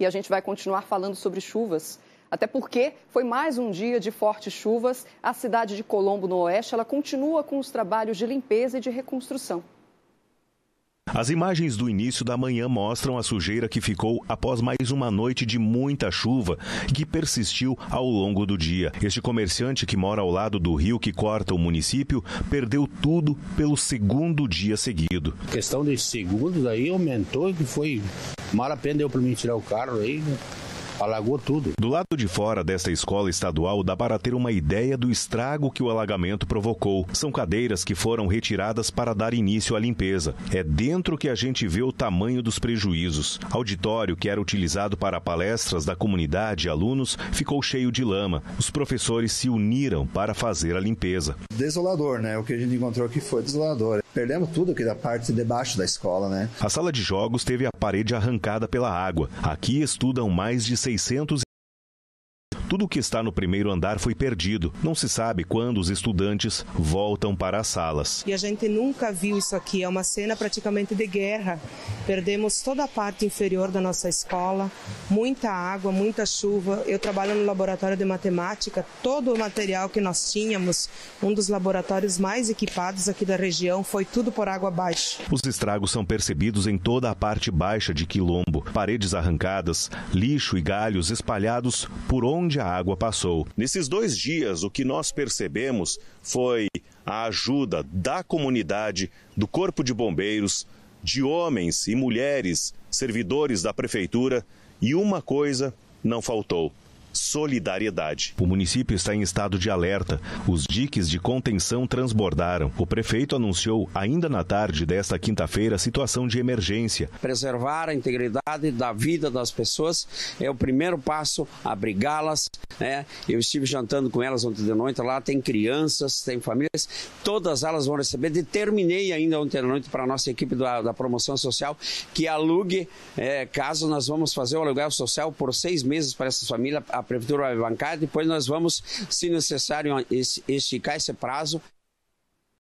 E a gente vai continuar falando sobre chuvas. Até porque foi mais um dia de fortes chuvas. A cidade de Colombo, no oeste, ela continua com os trabalhos de limpeza e de reconstrução. As imagens do início da manhã mostram a sujeira que ficou após mais uma noite de muita chuva que persistiu ao longo do dia. Este comerciante que mora ao lado do rio que corta o município perdeu tudo pelo segundo dia seguido. A questão de segundos aí aumentou que foi mal a pena deu para mim tirar o carro aí alagou tudo. Do lado de fora desta escola estadual dá para ter uma ideia do estrago que o alagamento provocou. São cadeiras que foram retiradas para dar início à limpeza. É dentro que a gente vê o tamanho dos prejuízos. Auditório que era utilizado para palestras da comunidade e alunos ficou cheio de lama. Os professores se uniram para fazer a limpeza. Desolador, né? O que a gente encontrou aqui foi desolador. Perdemos tudo aqui da parte de baixo da escola, né? A sala de jogos teve a parede arrancada pela água. Aqui estudam mais de 600 tudo o que está no primeiro andar foi perdido. Não se sabe quando os estudantes voltam para as salas. E a gente nunca viu isso aqui. É uma cena praticamente de guerra. Perdemos toda a parte inferior da nossa escola, muita água, muita chuva. Eu trabalho no laboratório de matemática. Todo o material que nós tínhamos, um dos laboratórios mais equipados aqui da região, foi tudo por água abaixo. Os estragos são percebidos em toda a parte baixa de Quilombo. Paredes arrancadas, lixo e galhos espalhados por onde a água passou. Nesses dois dias, o que nós percebemos foi a ajuda da comunidade, do Corpo de Bombeiros, de homens e mulheres, servidores da prefeitura, e uma coisa não faltou: solidariedade. O município está em estado de alerta. Os diques de contenção transbordaram. O prefeito anunciou ainda na tarde desta quinta-feira situação de emergência. Preservar a integridade da vida das pessoas é o primeiro passo, abrigá-las. Né? Eu estive jantando com elas ontem de noite, lá tem crianças, tem famílias, todas elas vão receber. Determinei ainda ontem de noite para a nossa equipe da, da promoção social que alugue, é, caso nós vamos fazer o aluguel social por seis meses para essas famílias, a prefeitura vai bancar, depois nós vamos, se necessário, esticar esse prazo